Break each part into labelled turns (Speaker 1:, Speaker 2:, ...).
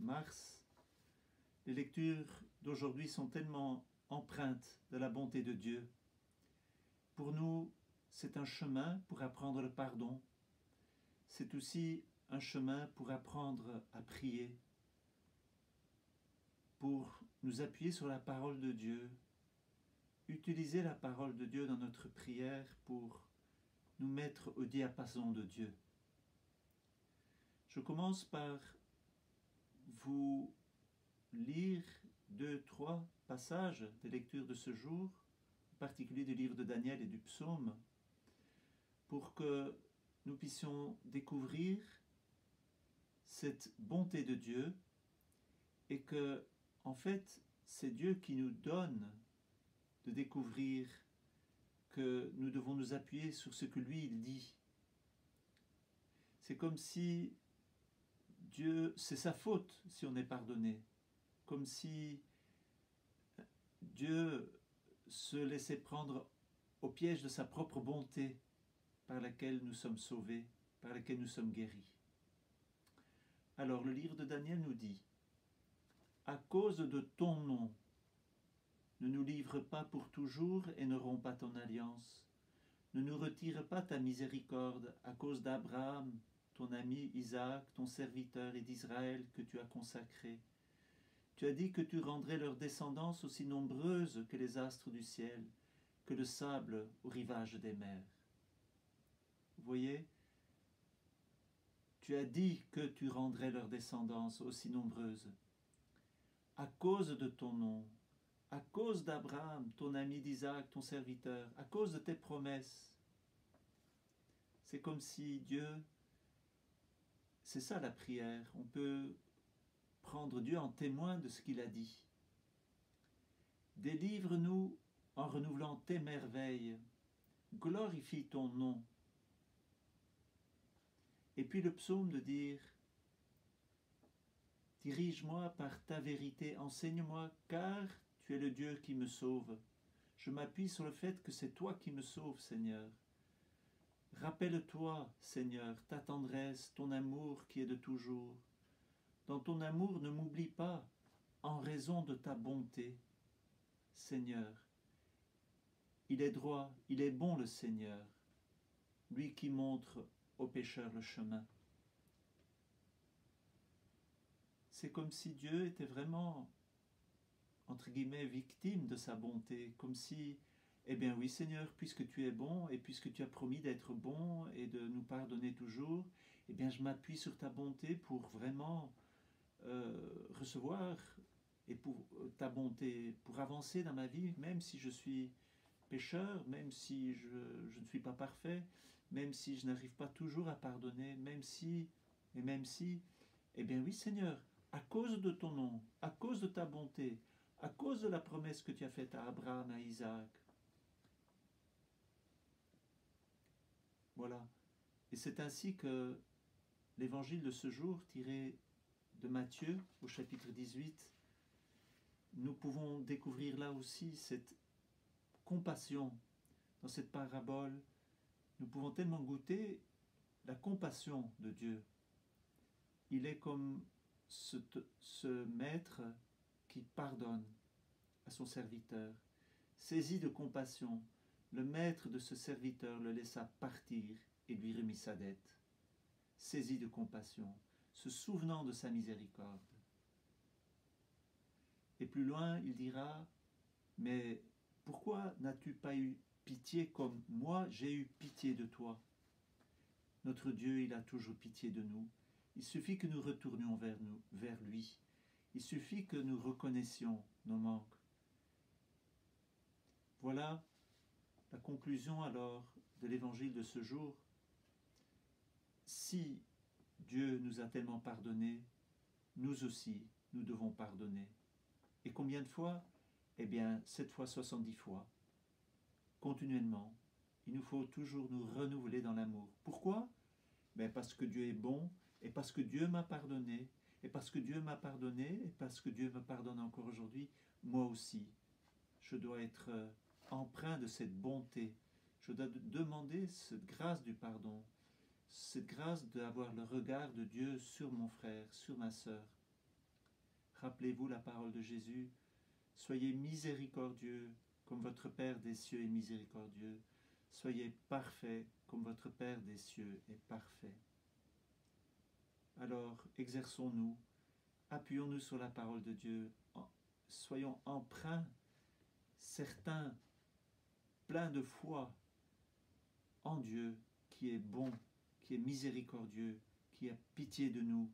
Speaker 1: mars. Les lectures d'aujourd'hui sont tellement empreintes de la bonté de Dieu. Pour nous, c'est un chemin pour apprendre le pardon. C'est aussi un chemin pour apprendre à prier, pour nous appuyer sur la parole de Dieu, utiliser la parole de Dieu dans notre prière pour nous mettre au diapason de Dieu. Je commence par vous lire deux, trois passages des lectures de ce jour, en particulier du livre de Daniel et du psaume, pour que nous puissions découvrir cette bonté de Dieu et que, en fait, c'est Dieu qui nous donne de découvrir que nous devons nous appuyer sur ce que lui il dit. C'est comme si Dieu, c'est sa faute si on est pardonné, comme si Dieu se laissait prendre au piège de sa propre bonté par laquelle nous sommes sauvés, par laquelle nous sommes guéris. Alors le livre de Daniel nous dit, à cause de ton nom, ne nous livre pas pour toujours et ne romps pas ton alliance. Ne nous retire pas ta miséricorde à cause d'Abraham, ton ami Isaac, ton serviteur, et d'Israël que tu as consacré. Tu as dit que tu rendrais leur descendance aussi nombreuse que les astres du ciel, que le sable au rivage des mers. Voyez Tu as dit que tu rendrais leur descendance aussi nombreuse. À cause de ton nom, à cause d'Abraham, ton ami d'Isaac, ton serviteur, à cause de tes promesses. C'est comme si Dieu c'est ça la prière. On peut prendre Dieu en témoin de ce qu'il a dit. Délivre-nous en renouvelant tes merveilles. Glorifie ton nom. Et puis le psaume de dire Dirige-moi par ta vérité, enseigne-moi, car tu es le Dieu qui me sauve. Je m'appuie sur le fait que c'est toi qui me sauves, Seigneur. Rappelle-toi, Seigneur, ta tendresse, ton amour qui est de toujours. Dans ton amour, ne m'oublie pas, en raison de ta bonté. Seigneur, il est droit, il est bon le Seigneur, lui qui montre aux pécheurs le chemin. C'est comme si Dieu était vraiment, entre guillemets, victime de sa bonté, comme si eh bien oui Seigneur, puisque tu es bon et puisque tu as promis d'être bon et de nous pardonner toujours, eh bien je m'appuie sur ta bonté pour vraiment euh, recevoir et pour euh, ta bonté, pour avancer dans ma vie, même si je suis pécheur, même si je, je ne suis pas parfait, même si je n'arrive pas toujours à pardonner, même si, et même si, eh bien oui Seigneur, à cause de ton nom, à cause de ta bonté, à cause de la promesse que tu as faite à Abraham, à Isaac, Voilà. Et c'est ainsi que l'évangile de ce jour, tiré de Matthieu au chapitre 18, nous pouvons découvrir là aussi cette compassion dans cette parabole. Nous pouvons tellement goûter la compassion de Dieu. Il est comme ce, ce maître qui pardonne à son serviteur, saisi de compassion, le maître de ce serviteur le laissa partir et lui remit sa dette, saisi de compassion, se souvenant de sa miséricorde. Et plus loin, il dira, Mais pourquoi n'as-tu pas eu pitié comme moi j'ai eu pitié de toi? Notre Dieu, il a toujours pitié de nous. Il suffit que nous retournions vers, vers lui. Il suffit que nous reconnaissions nos manques. Voilà la conclusion alors de l'évangile de ce jour, si Dieu nous a tellement pardonné, nous aussi, nous devons pardonner. Et combien de fois? Eh bien, sept fois soixante-dix fois. Continuellement. Il nous faut toujours nous renouveler dans l'amour. Pourquoi? Ben Parce que Dieu est bon, et parce que Dieu m'a pardonné, et parce que Dieu m'a pardonné, et parce que Dieu me pardonne encore aujourd'hui, moi aussi, je dois être euh, empreint de cette bonté. Je dois demander cette grâce du pardon. cette grâce d'avoir le regard de Dieu sur mon frère, sur ma sœur. Rappelez-vous la parole de Jésus, soyez miséricordieux comme votre Père des cieux est miséricordieux, soyez parfaits comme votre Père des cieux est parfait. Alors exerçons-nous, appuyons-nous sur la parole de Dieu, soyons emprunts, certains, pleins de foi en Dieu qui est bon, qui est miséricordieux, qui a pitié de nous,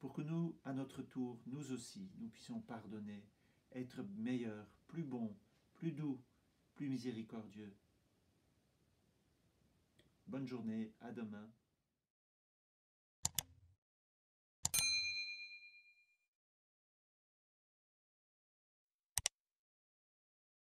Speaker 1: pour que nous, à notre tour, nous aussi, nous puissions pardonner, être meilleurs, plus bons, plus doux, plus miséricordieux. Bonne journée, à demain.